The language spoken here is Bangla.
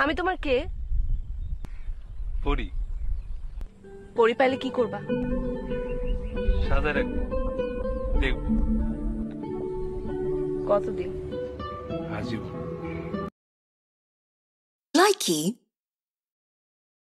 আমি তোমার কে? পড়ি পরি পাইলে কি করবা? সাদা রাখব। দেখব। কতদিন? আজীবন। Likey